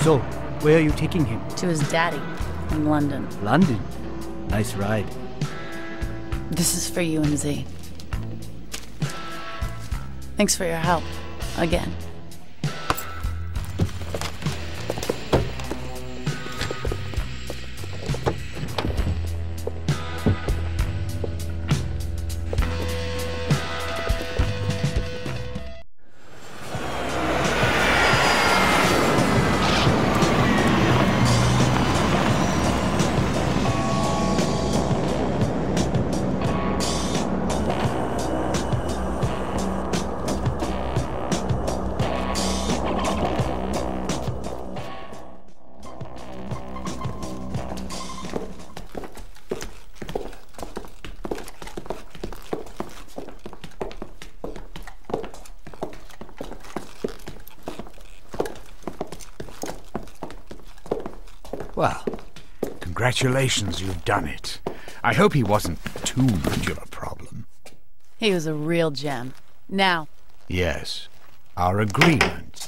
So, where are you taking him? To his daddy in London. London. Nice ride. This is for you and Z. Thanks for your help. Again. Congratulations, you've done it. I hope he wasn't too much of a problem. He was a real gem. Now, Yes, our agreement.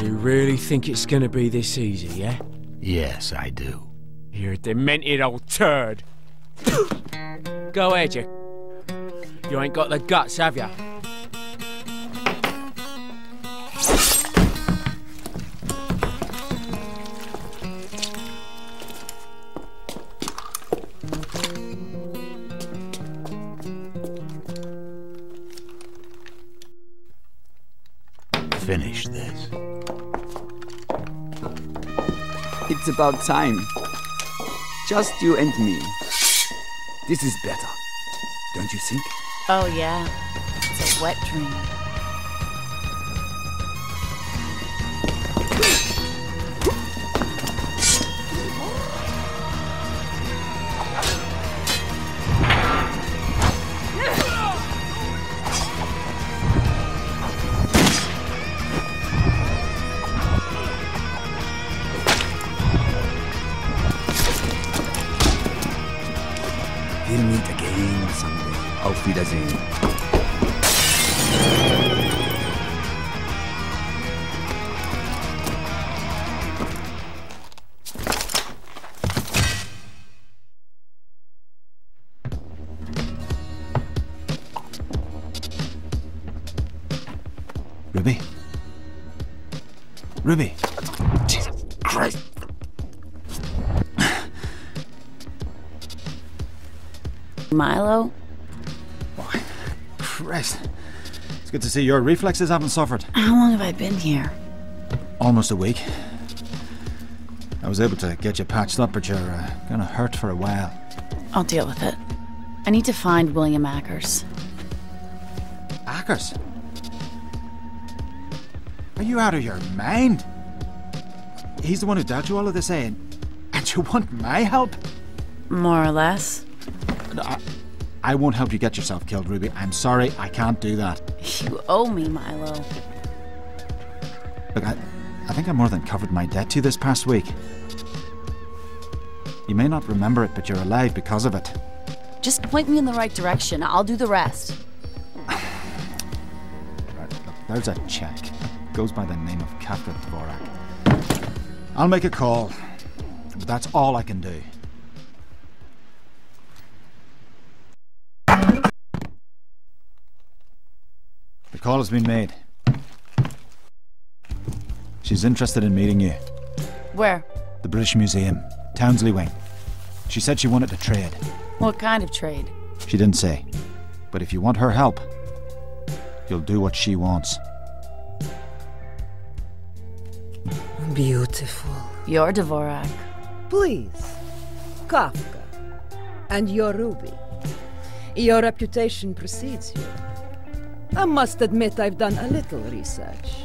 You really think it's gonna be this easy, yeah? Yes, I do. You're a demented old turd. Go ahead, you. You ain't got the guts, have ya? About time. Just you and me. This is better. Don't you think? oh yeah, it's a wet dream. We'll meet again someday. Auf Wiedersehen. Rubi? Rubi? Jesus Christ! Milo? Why, Christ. It's good to see your reflexes haven't suffered. How long have I been here? Almost a week. I was able to get you patched up, but you're uh, gonna hurt for a while. I'll deal with it. I need to find William Ackers. Ackers? Are you out of your mind? He's the one who dealt you all of this, eh? And you want my help? More or less. I won't help you get yourself killed, Rubi. I'm sorry, I can't do that. You owe me, Milo. Look, I, I think I more than covered my debt to you this past week. You may not remember it, but you're alive because of it. Just point me in the right direction. I'll do the rest. Right, look, there's a Czech. It goes by the name of Captain Dvorak. I'll make a call, but that's all I can do. Call has been made. She's interested in meeting you. Where? The British Museum, Townsley Wing. She said she wanted to trade. What kind of trade? She didn't say. But if you want her help, you'll do what she wants. Beautiful. You're Dvorak. Please. Kafka. And your Rubi. Your reputation precedes you. I must admit I've done a little research.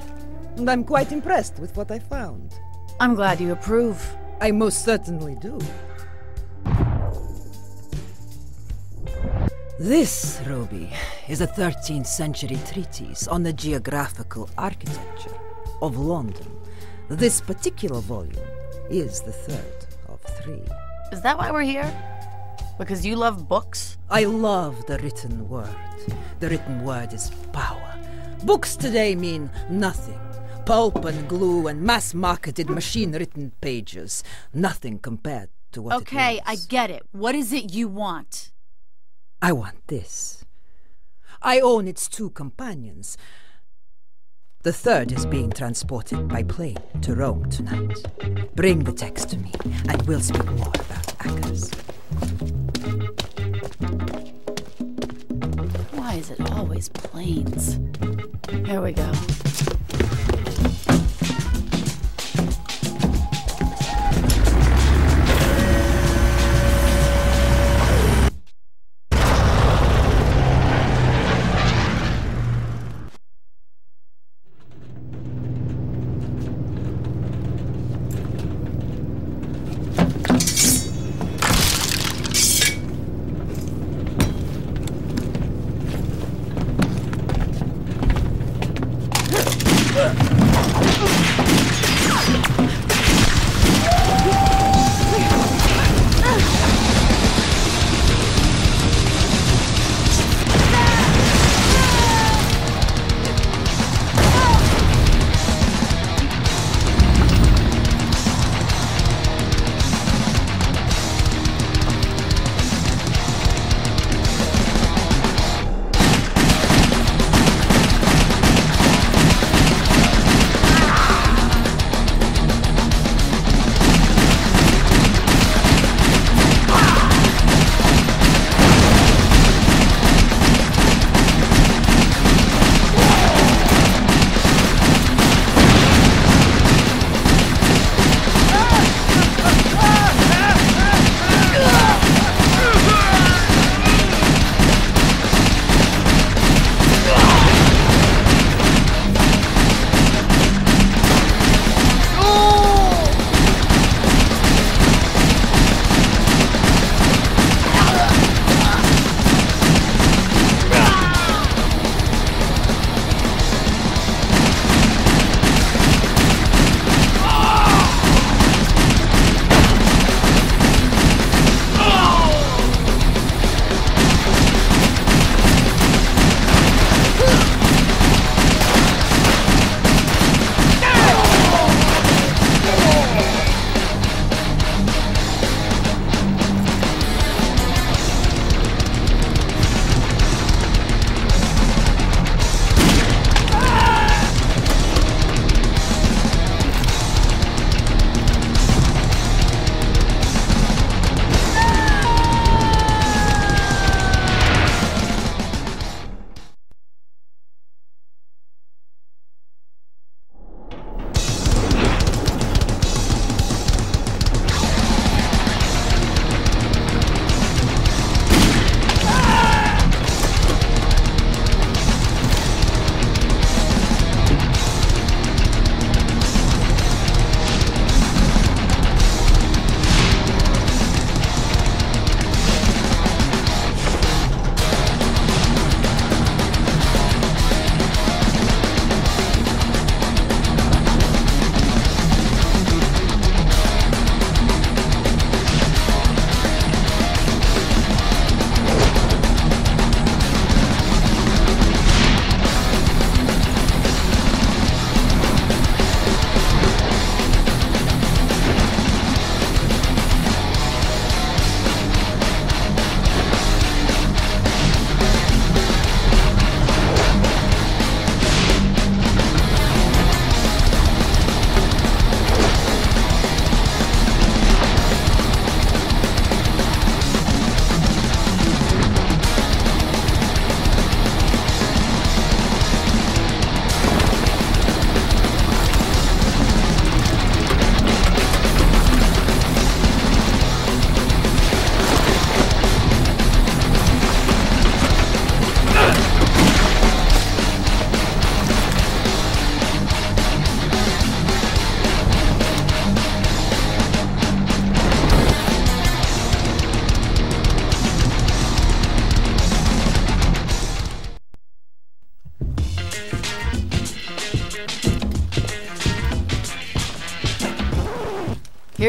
And I'm quite impressed with what I found. I'm glad you approve. I most certainly do. This, Rubi, is a 13th century treatise on the geographical architecture of London, This particular volume is the third of three. Is that why we're here? Because you love books? I love the written word. The written word is power. Books today mean nothing. Pulp and glue and mass marketed machine written pages. Nothing compared to what Okay, it I get it. What is it you want? I want this. I own its two companions. The third is being transported by plane to Rome tonight. Bring the text to me, and we'll speak more about Ackers. Is it always planes? Here we go.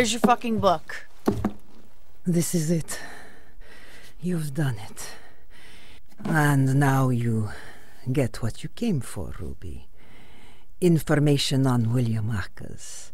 Here's your fucking book. This is it. You've done it. And now you get what you came for, Rubi. Information on William Ackers.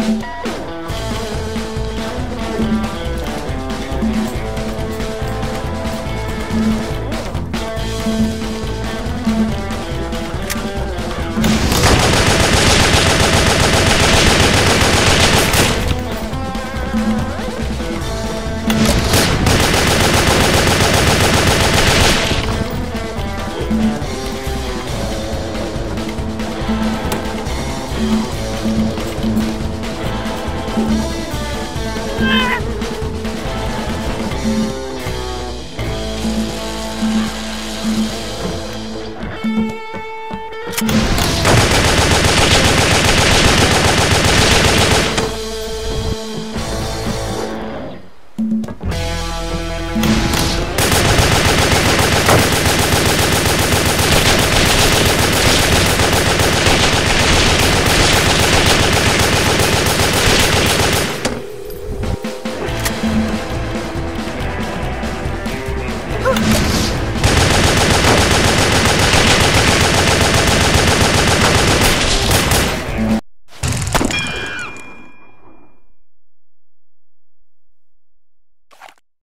Thank mm -hmm. you. Thank you.